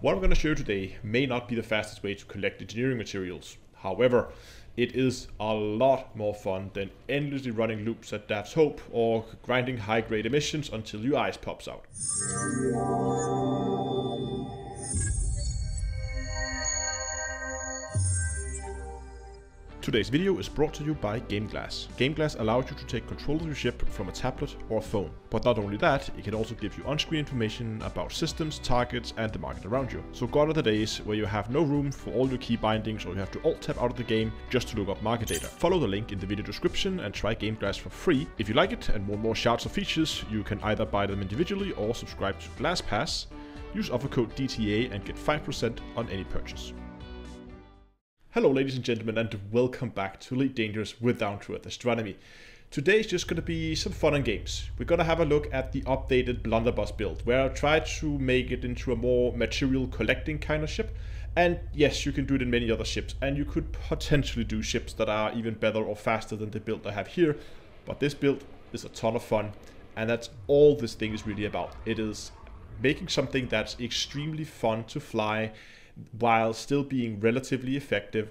What I'm going to show you today may not be the fastest way to collect engineering materials. However, it is a lot more fun than endlessly running loops at Dav's Hope or grinding high grade emissions until your eyes pops out. Today's video is brought to you by GameGlass. GameGlass allows you to take control of your ship from a tablet or phone. But not only that, it can also give you on-screen information about systems, targets and the market around you. So gone are the days where you have no room for all your key bindings or you have to alt-tab out of the game just to look up market data. Follow the link in the video description and try GameGlass for free. If you like it and want more shards or features, you can either buy them individually or subscribe to GlassPass. Use offer code DTA and get 5% on any purchase. Hello ladies and gentlemen and welcome back to Elite Dangerous with Down to Earth Astronomy. Today is just going to be some fun and games. We're going to have a look at the updated blunderbuss build where I try to make it into a more material collecting kind of ship. And yes, you can do it in many other ships and you could potentially do ships that are even better or faster than the build I have here. But this build is a ton of fun and that's all this thing is really about. It is making something that's extremely fun to fly while still being relatively effective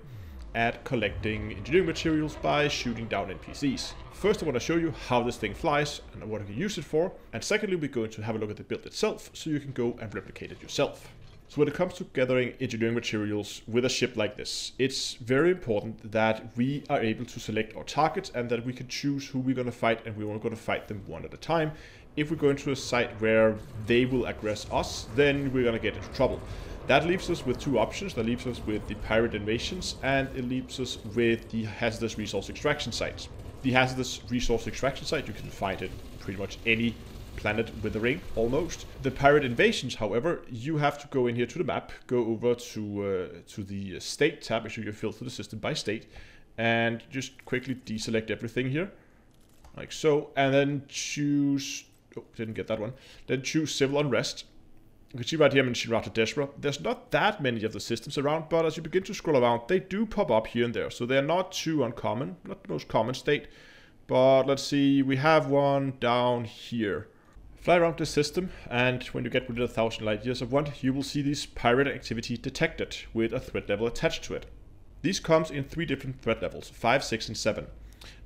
at collecting engineering materials by shooting down NPCs. First I want to show you how this thing flies and what you can use it for, and secondly we're going to have a look at the build itself so you can go and replicate it yourself. So when it comes to gathering engineering materials with a ship like this, it's very important that we are able to select our targets and that we can choose who we're going to fight and we're going to fight them one at a time. If we go into a site where they will aggress us, then we're going to get into trouble. That leaves us with two options. That leaves us with the pirate invasions and it leaves us with the hazardous resource extraction sites. The hazardous resource extraction site, you can find it pretty much any planet with a ring, almost. The pirate invasions, however, you have to go in here to the map, go over to uh, to the state tab, make sure you filter the system by state, and just quickly deselect everything here, like so, and then choose, oh, didn't get that one, then choose civil unrest, you can see right here in Shinrarta Dezhra, there's not that many of the systems around, but as you begin to scroll around, they do pop up here and there. So they're not too uncommon, not the most common state. But let's see, we have one down here. Fly around the system, and when you get within a thousand light years of one, you will see this pirate activity detected with a threat level attached to it. These comes in three different threat levels, 5, 6, and 7.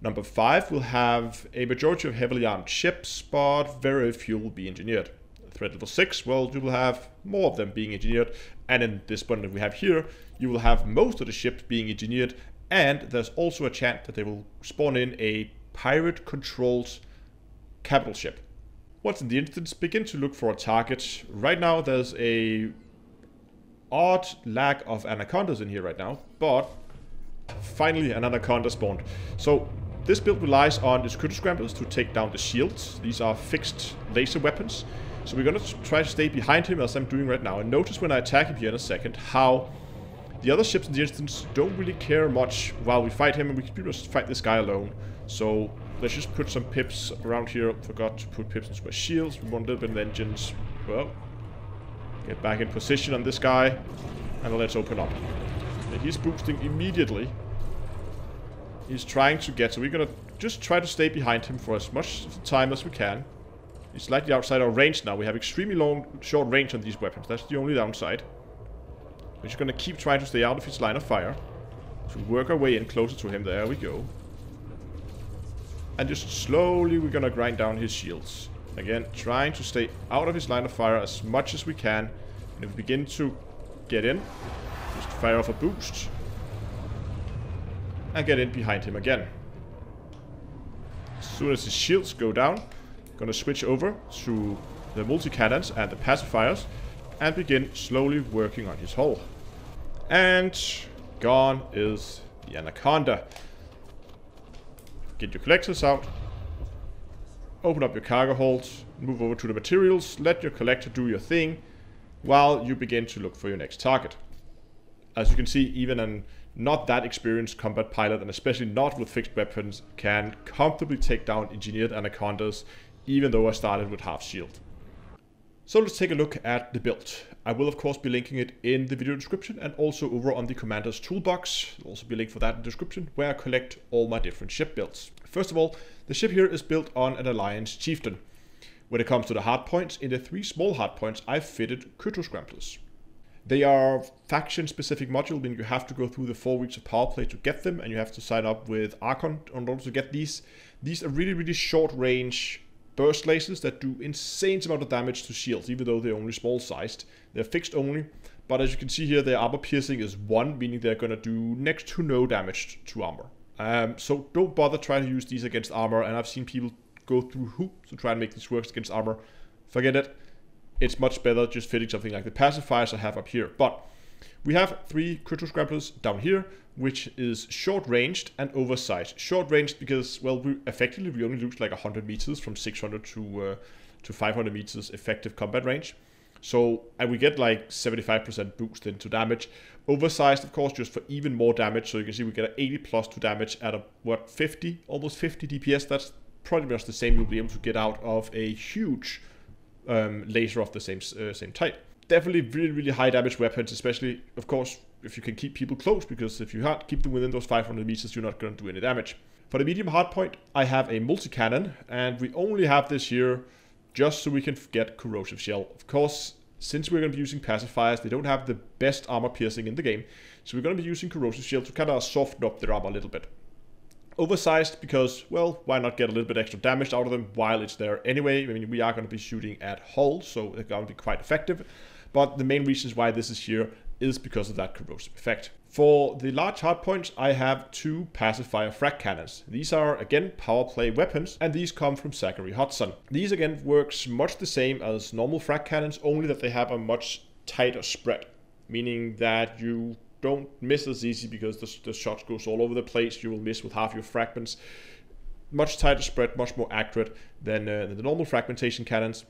Number 5 will have a majority of heavily armed ships, but very few will be engineered threat level 6, well, you will have more of them being engineered. And in this one that we have here, you will have most of the ships being engineered. And there's also a chance that they will spawn in a pirate-controlled capital ship. Once in the instance, begin to look for a target. Right now, there's a odd lack of anacondas in here right now, but finally an anaconda spawned. So this build relies on the Cytoscramblers to take down the shields. These are fixed laser weapons. So we're going to try to stay behind him as I'm doing right now. And notice when I attack him here in a second how the other ships in the instance don't really care much while we fight him. And we can just fight this guy alone. So let's just put some pips around here. Forgot to put pips into my shields. We want a little bit of engines. Well, get back in position on this guy. And let's open up. And he's boosting immediately. He's trying to get, so we're gonna just try to stay behind him for as much time as we can. He's slightly outside our range now. We have extremely long, short range on these weapons. That's the only downside. We're just gonna keep trying to stay out of his line of fire. To work our way in closer to him. There we go. And just slowly we're gonna grind down his shields. Again, trying to stay out of his line of fire as much as we can. And if we begin to get in, just fire off a boost. And get in behind him again. As soon as his shields go down, Gonna switch over to the multi-cannons and the pacifiers and begin slowly working on his hull. And gone is the Anaconda. Get your collectors out. Open up your cargo holds. Move over to the materials. Let your collector do your thing while you begin to look for your next target. As you can see, even an not that experienced combat pilot, and especially not with fixed weapons, can comfortably take down engineered anacondas even though I started with half shield. So let's take a look at the build. I will of course be linking it in the video description and also over on the commander's toolbox. There'll also be a link for that in the description where I collect all my different ship builds. First of all, the ship here is built on an Alliance Chieftain. When it comes to the hardpoints, in the three small hardpoints I've fitted Cytoscramblers. They are faction specific module, meaning you have to go through the four weeks of power play to get them, and you have to sign up with Archon in order to get these. These are really, really short range burst lasers that do insane amount of damage to shields, even though they're only small sized. They're fixed only, but as you can see here, their armor piercing is 1, meaning they're to do next to no damage to armor. Um, so don't bother trying to use these against armor, and I've seen people go through hoops to try and make this work against armor. Forget it. It's much better just fitting something like the pacifiers I have up here. But we have three cytoscramblers down here, which is short ranged and oversized. Short ranged because, well, we effectively we only lose like 100 meters from 600 to uh, to 500 meters effective combat range. So, and we get like 75% boost into damage. Oversized, of course, just for even more damage. So you can see we get an 80 plus to damage at a, what, 50, almost 50 DPS. That's probably much the same you'll be able to get out of a huge um, laser of the same, uh, same type. Definitely really, really high damage weapons, especially, of course, if you can keep people close, because if you can't keep them within those 500 meters, you're not going to do any damage. For the medium hardpoint, I have a multi-cannon, and we only have this here just so we can get Corrosive Shell. Of course, since we're going to be using pacifiers, they don't have the best armor piercing in the game, so we're going to be using Corrosive Shell to kind of soften up their armor a little bit. Oversized because, well, why not get a little bit extra damage out of them while it's there anyway? I mean, we are going to be shooting at hull, so they're going to be quite effective. But the main reasons why this is here is because of that corrosive effect. For the large hardpoints, I have two pacifier frag cannons. These are again power play weapons, and these come from Zachary Hudson. These again works much the same as normal frag cannons, only that they have a much tighter spread, meaning that you don't miss as easy because the, the shots goes all over the place. You will miss with half your fragments. Much tighter spread, much more accurate than, uh, than the normal fragmentation cannons.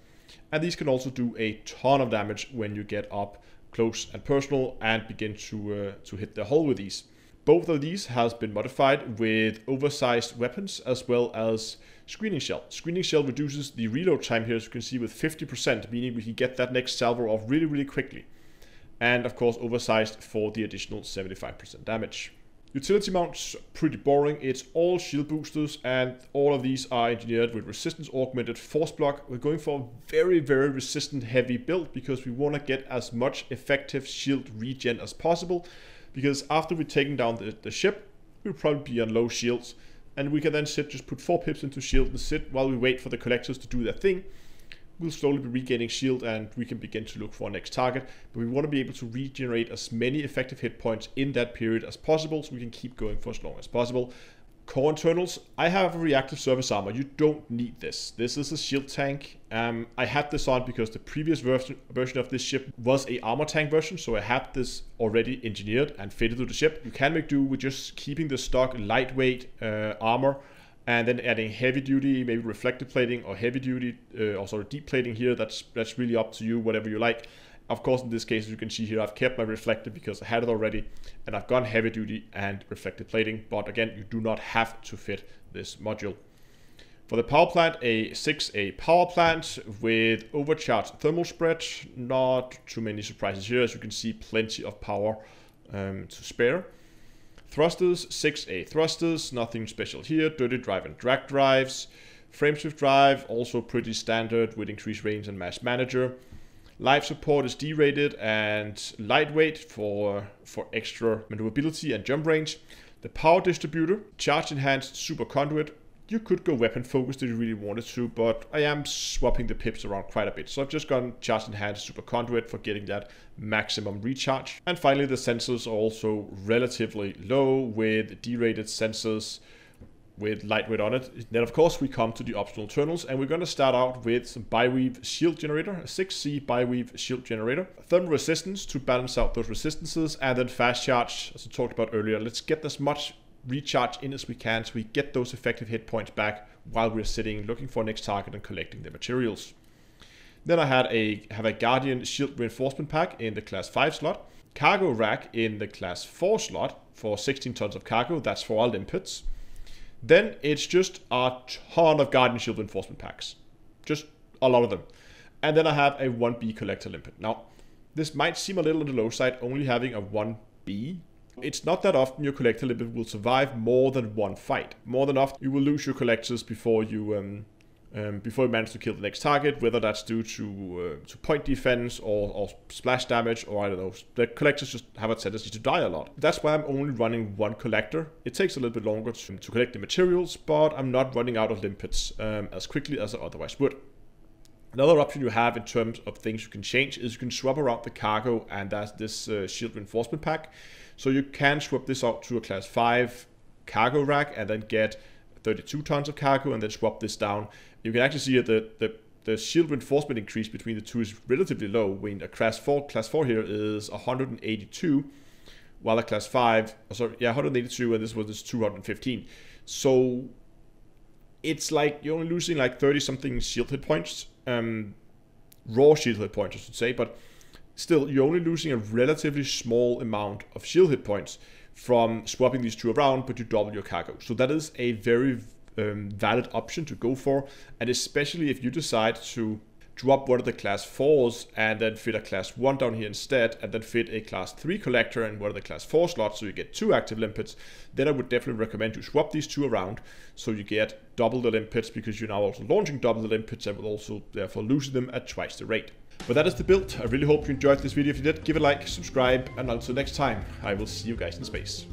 And these can also do a ton of damage when you get up close and personal and begin to, uh, to hit the hull with these. Both of these has been modified with oversized weapons as well as screening shell. Screening shell reduces the reload time here as you can see with 50%, meaning we can get that next salvo off really, really quickly. And of course oversized for the additional 75% damage. Utility mounts, pretty boring. It's all shield boosters and all of these are engineered with resistance augmented force block. We're going for a very, very resistant heavy build because we want to get as much effective shield regen as possible. Because after we've taken down the, the ship, we'll probably be on low shields. And we can then sit, just put four pips into shield and sit while we wait for the collectors to do their thing we'll slowly be regaining shield and we can begin to look for our next target. But we want to be able to regenerate as many effective hit points in that period as possible so we can keep going for as long as possible. Core internals, I have a reactive surface armor. You don't need this. This is a shield tank. Um, I had this on because the previous version, version of this ship was a armor tank version, so I had this already engineered and fitted to the ship. You can make do with just keeping the stock lightweight uh, armor and then adding heavy duty, maybe reflective plating or heavy duty, uh, or sort of deep plating here. That's that's really up to you, whatever you like. Of course, in this case, as you can see here, I've kept my reflective because I had it already, and I've gone heavy duty and reflective plating. But again, you do not have to fit this module. For the power plant, a 6A power plant with overcharged thermal spread. Not too many surprises here, as you can see, plenty of power um, to spare. Thrusters, 6A thrusters, nothing special here. Dirty drive and drag drives. Frameshift drive, also pretty standard with increased range and mass manager. Life support is D-rated and lightweight for, for extra maneuverability and jump range. The power distributor, charge enhanced super conduit, you could go weapon focused if you really wanted to, but I am swapping the pips around quite a bit. So I've just gone charge enhanced super conduit for getting that maximum recharge. And finally, the sensors are also relatively low with D-rated sensors with lightweight on it. Then of course we come to the optional internals and we're going to start out with some Biweave shield generator, a 6C Biweave shield generator, thermal resistance to balance out those resistances and then fast charge as I talked about earlier. Let's get as much recharge in as we can so we get those effective hit points back while we're sitting looking for next target and collecting the materials. Then I had a have a Guardian Shield Reinforcement Pack in the class 5 slot, Cargo Rack in the class 4 slot for 16 tons of cargo, that's for all limpets. Then it's just a ton of Guardian Shield Reinforcement Packs, just a lot of them. And then I have a 1B Collector Limpet. Now, this might seem a little on the low side, only having a 1B it's not that often your collector limpet will survive more than one fight. More than often, you will lose your collectors before you um, um, before you manage to kill the next target, whether that's due to uh, to point defense or, or splash damage, or I don't know. The collectors just have a tendency to die a lot. That's why I'm only running one collector. It takes a little bit longer to, to collect the materials, but I'm not running out of limpets um, as quickly as I otherwise would. Another option you have in terms of things you can change is you can swap around the cargo, and that's this uh, shield reinforcement pack. So you can swap this out to a class 5 cargo rack and then get 32 tons of cargo and then swap this down. You can actually see that the, the, shield reinforcement increase between the two is relatively low. When a class 4, class 4 here is 182, while a class 5, oh, sorry, yeah, 182, and this was this 215. So it's like you're only losing like 30 something shield hit points um, raw shield hit points, I should say, but still, you're only losing a relatively small amount of shield hit points from swapping these two around, but you double your cargo. So that is a very um, valid option to go for, and especially if you decide to drop one of the class 4s and then fit a class 1 down here instead and then fit a class 3 collector and one of the class 4 slots so you get two active limpets, then I would definitely recommend you swap these two around so you get double the limpets because you're now also launching double the limpets and will also therefore losing them at twice the rate. But that is the build. I really hope you enjoyed this video. If you did, give a like, subscribe, and until next time, I will see you guys in space.